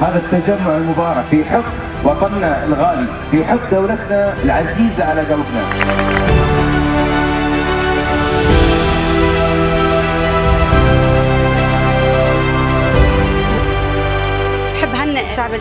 هذا التجمع المبارك في حب وطننا الغالي في حب دولتنا العزيزة على قلبنا.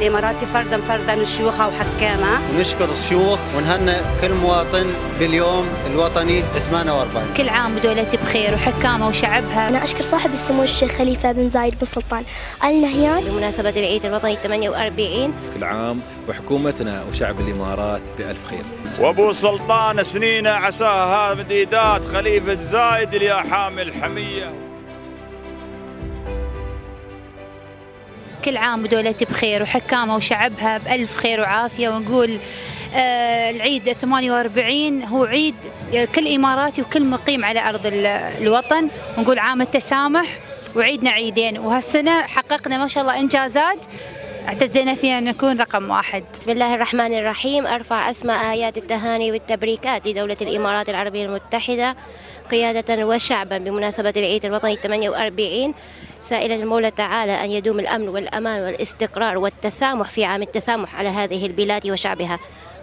الاماراتي فردا فردا شيوخها وحكامها ونشكر الشيوخ ونهنئ كل مواطن باليوم الوطني 48 كل عام ودولتي بخير وحكامها وشعبها. أنا أشكر صاحب السمو الشيخ خليفة بن زايد بن سلطان. آل نهيان بمناسبة العيد الوطني 48 كل عام وحكومتنا وشعب الإمارات بألف خير. وأبو سلطان سنينة عساها مديدات خليفة زايد يا حامل حميه كل عام ودولتي بخير وحكامها وشعبها بألف خير وعافية ونقول آه العيد 48 هو عيد كل إماراتي وكل مقيم على أرض ال- الوطن. ونقول عام التسامح وعيدنا عيدين. وهالسنة حققنا ما شاء الله إنجازات. اعتزينا فيها أن نكون رقم واحد. بسم الله الرحمن الرحيم. أرفع أسمى آيات التهاني والتبريكات لدولة الإمارات العربية المتحدة قيادة وشعبا بمناسبة العيد الوطني 48 سائلا المولى تعالى أن يدوم الأمن والأمان والاستقرار والتسامح في عام التسامح على هذه البلاد وشعبها.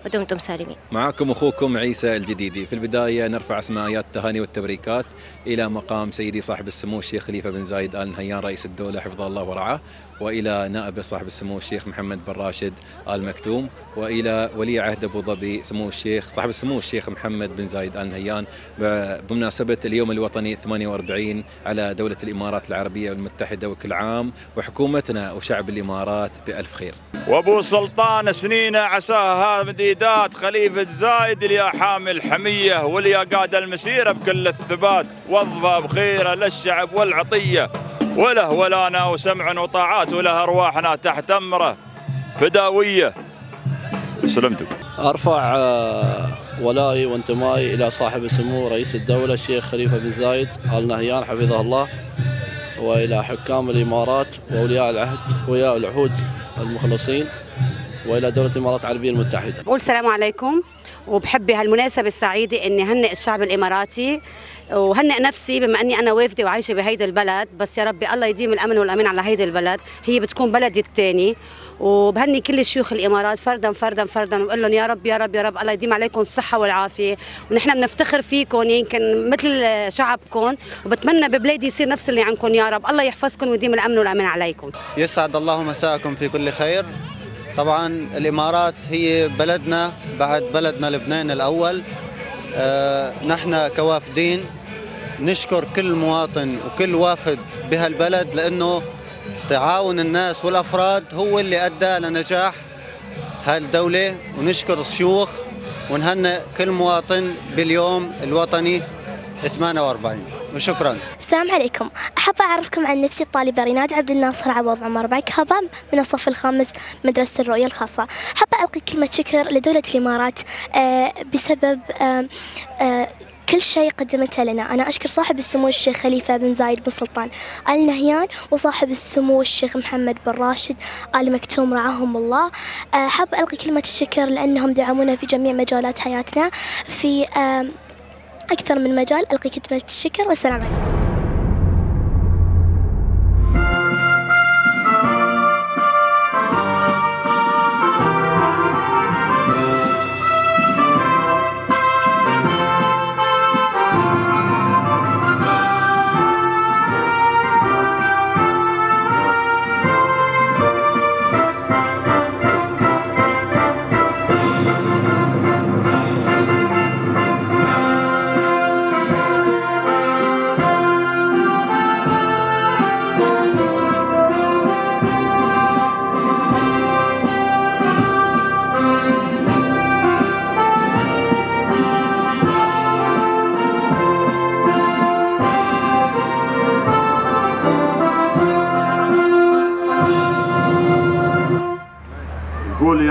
ودمتم سالمين. معكم أخوكم عيسى الجديدي. في البداية نرفع أسماء آيات التهاني والتبريكات إلى مقام سيدي صاحب السمو الشيخ خليفة بن زايد آل نهيان رئيس الدولة حفظه الله ورعاه. وإلى نائب صاحب السمو الشيخ محمد بن راشد آل مكتوم وإلى ولي عهد أبو ظبي سمو الشيخ صاحب السمو الشيخ محمد بن زايد آل نهيان. ب- بمناسبة اليوم الوطني 48 على دولة الإمارات العربية المتحدة وكل عام وحكومتنا وشعب الإمارات بألف خير. وأبو سلطان سنينه عساها مديدات خليفة زايد يا حامل حميه واليا قاد المسيرة بكل الثبات وظفه بخيره للشعب والعطية. وله ولانا وسمع وطاعات وله أرواحنا تحت أمره. فداوية. سلمتك. أرفع آه، ولائي وانتمائي إلى صاحب السمو رئيس الدولة الشيخ خليفة بن زايد آل نهيان حفظه الله وإلى حكام الإمارات وأولياء العهد واولياء العهود المخلصين وإلى دولة الإمارات العربية المتحدة. بقول السلام عليكم وبحب بهالمناسبة السعيدة إني هنئ الشعب الإماراتي وهنئ نفسي بما أني أنا وافدة وعايشة بهيدا البلد. بس يا ربي الله يديم الأمن والامان على هيدا البلد. هي بتكون بلدي الثاني وبهني كل شيوخ الإمارات فردا فردا فردا وبقول لهم يا رب يا رب يا رب الله يديم عليكم الصحة والعافية. ونحن بنفتخر فيكم يمكن مثل شعبكم. وبتمنى ببلادي يصير نفس اللي عندكم يا رب. الله يحفظكم ويديم الأمن والامان عليكم. يسعد الله مساءكم في كل خير. طبعا الإمارات هي بلدنا بعد بلدنا لبنان الأول. آه، نحن كوافدين نشكر كل مواطن وكل وافد بهالبلد لأنه تعاون الناس والأفراد هو اللي أدى لنجاح هالدولة. ونشكر الشيوخ ونهنئ كل مواطن باليوم الوطني 48 وشكرا السلام عليكم. أحب أعرفكم عن نفسي الطالبة ريناد عبد الناصر عوض عمر باكهبا من الصف الخامس مدرسة الرؤية الخاصة. حابة ألقي كلمة شكر لدولة الإمارات آه، بسبب آه، آه، كل شيء قدمته لنا. أنا أشكر صاحب السمو الشيخ خليفة بن زايد بن سلطان آل نهيان وصاحب السمو الشيخ محمد بن راشد آل مكتوم رعاهم الله. حابة ألقي كلمة الشكر لأنهم دعمونا في جميع مجالات حياتنا في أكثر من مجال. ألقي كلمة الشكر والسلام عليكم.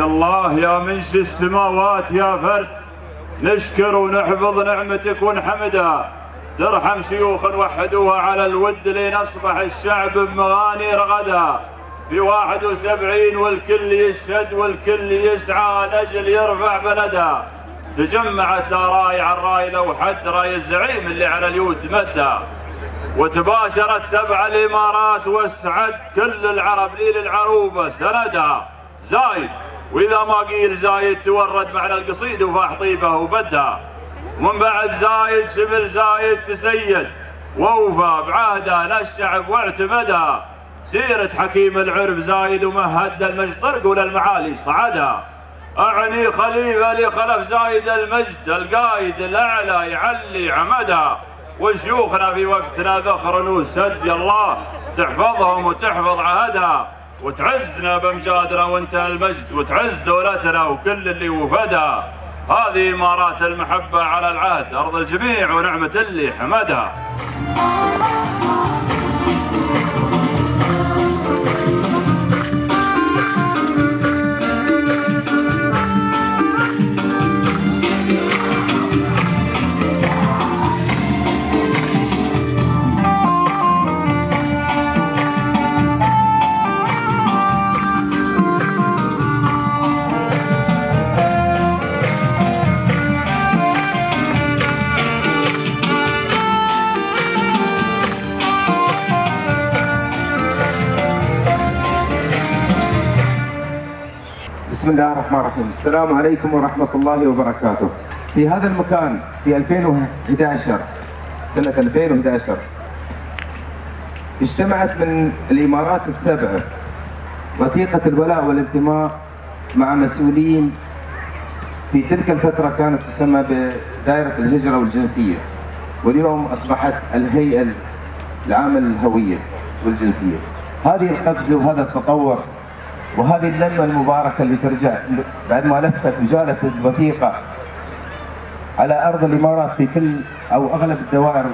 الله يا منشي السماوات يا فرد نشكر ونحفظ نعمتك ونحمدها. ترحم شيوخ وحدوها على الود لنصبح الشعب بمغاني رغدها في واحد وسبعين والكل يشهد والكل يسعى لأجل يرفع بلدها تجمعت لا راي عن راي لو حد راي الزعيم اللي على اليود مدها وتباشرت سبع الإمارات واسعد كل العرب ليل العروبة سندها زايد. وإذا ما قيل زايد تورد معنى القصيد وفاح طيبه وبدها ومن بعد زايد شمل زايد تسيد. ووفى بعهده للشعب واعتمدها سيرة حكيم العرب زايد ومهد للمجد طرق وللمعالي صعدها أعني خليفة لخلف زايد المجد القايد الأعلى يعلي عمدها وشيوخنا في وقتنا ذخر وسد الله تحفظهم وتحفظ عهدها وتعزنا بامجادنا وانت المجد وتعز دولتنا وكل اللي وفدها هذه امارات المحبة على العهد أرض الجميع ونعمة اللي حمدها بسم الله الرحمن الرحيم السلام عليكم ورحمة الله وبركاته في هذا المكان في 2011 سنة 2011 اجتمعت من الإمارات السبعة وثيقة الولاء والانتماء مع مسؤولين في تلك الفترة كانت تسمى بدائرة الهجرة والجنسية واليوم أصبحت الهيئة العامة للهوية والجنسية هذه القفزة وهذا التطور وهذه اللمة المباركة اللي ترجع بعد ما لفت وجالت الوثيقة على أرض الإمارات في كل أو أغلب الدوائر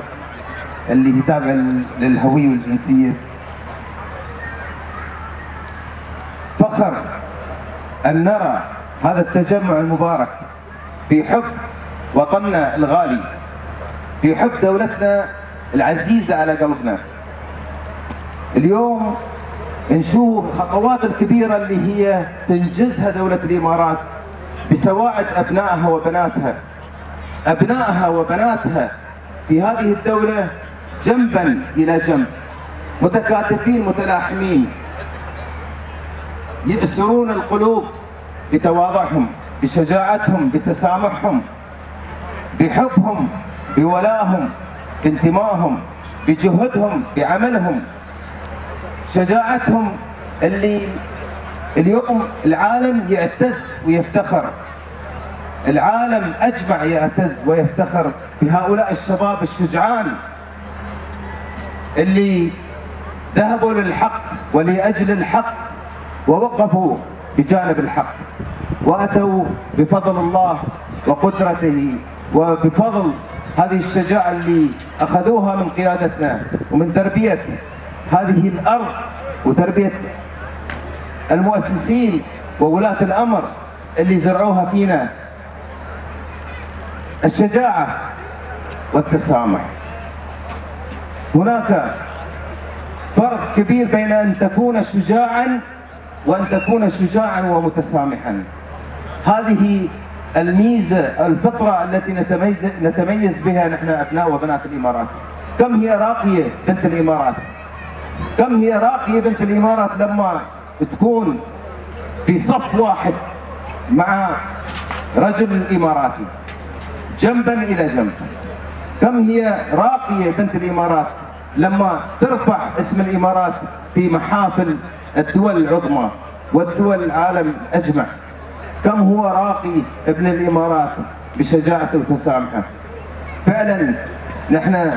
اللي هي تابعة للهوية والجنسية. فخر أن نرى هذا التجمع المبارك في حب وطننا الغالي في حب دولتنا العزيزة على قلبنا. اليوم نشوف الخطوات الكبيرة اللي هي تنجزها دولة الإمارات بسواعد أبنائها وبناتها. أبنائها وبناتها في هذه الدولة جنبا إلى جنب متكاتفين متلاحمين يأسرون القلوب بتواضعهم بشجاعتهم بتسامحهم بحبهم بولائهم بانتمائهم بجهدهم بعملهم. شجاعتهم اللي اليوم العالم يعتز ويفتخر. العالم أجمع يعتز ويفتخر بهؤلاء الشباب الشجعان اللي ذهبوا للحق ولأجل الحق ووقفوا بجانب الحق وأتوا بفضل الله وقدرته وبفضل هذه الشجاعة اللي أخذوها من قيادتنا ومن تربيه هذه الأرض وتربية المؤسسين وولاة الأمر اللي زرعوها فينا الشجاعة والتسامح. هناك فرق كبير بين أن تكون شجاعا وأن تكون شجاعا ومتسامحا. هذه الميزة الفطرة التي نتميز نتميز بها نحن أبناء وبنات الإمارات. كم هي راقية بنت الإمارات؟ كم هي راقية بنت الإمارات لما تكون في صف واحد مع رجل الإماراتي جنبا إلى جنب. كم هي راقية بنت الإمارات لما ترفع اسم الإمارات في محافل الدول العظمى والدول العالم أجمع؟ كم هو راقي ابن الإمارات بشجاعته وتسامحة؟ فعلا نحن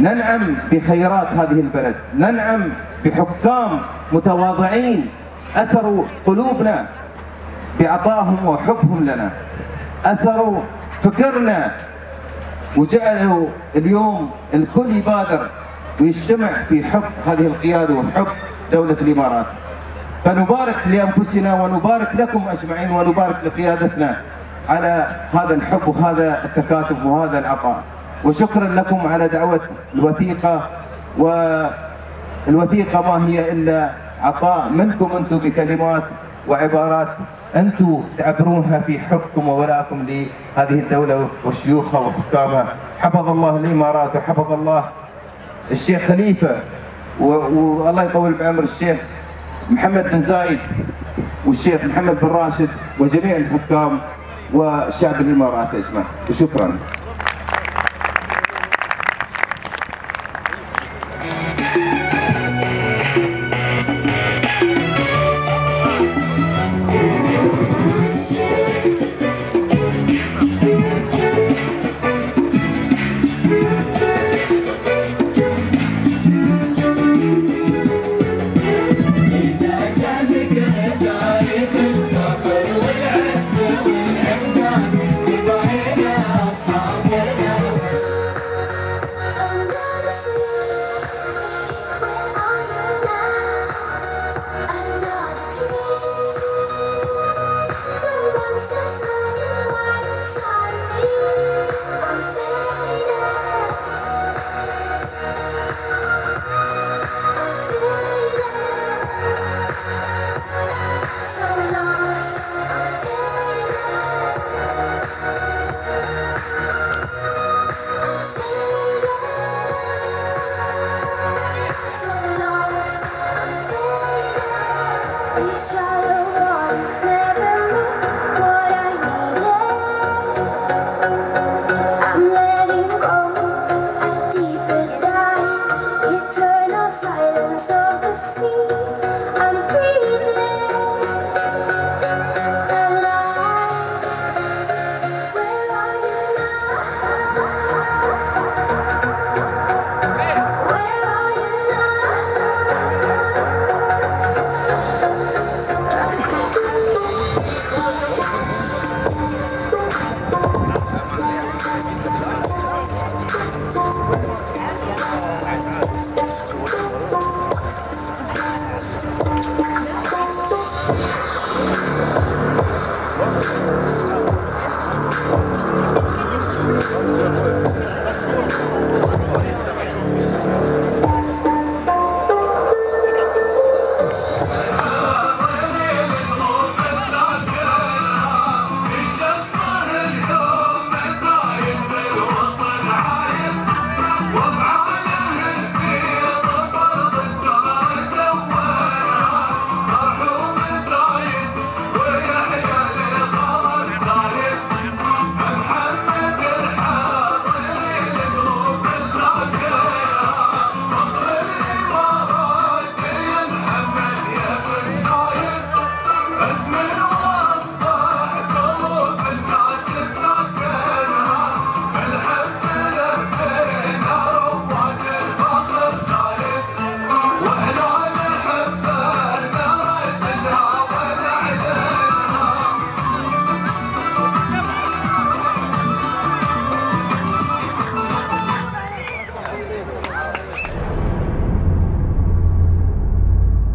ننعم بخيرات هذه البلد ننعم بحكام متواضعين أسروا قلوبنا بعطائهم وحبهم لنا أسروا فكرنا وجعلوا اليوم الكل يبادر ويجتمع في حب هذه القيادة وحب دولة الإمارات. فنبارك لأنفسنا ونبارك لكم أجمعين ونبارك لقيادتنا على هذا الحب وهذا التكاتف وهذا العطاء. وشكرا لكم على دعوة الوثيقة والوثيقة ما هي إلا عطاء منكم أنتم بكلمات وعبارات أنتم تعبرونها في حبكم وولائكم لهذه الدولة وشيوخها وحكامها. حفظ الله الإمارات وحفظ الله الشيخ خليفة والله يطول بعمر الشيخ محمد بن زايد والشيخ محمد بن راشد وجميع الحكام وشعب الإمارات أجمع وشكرا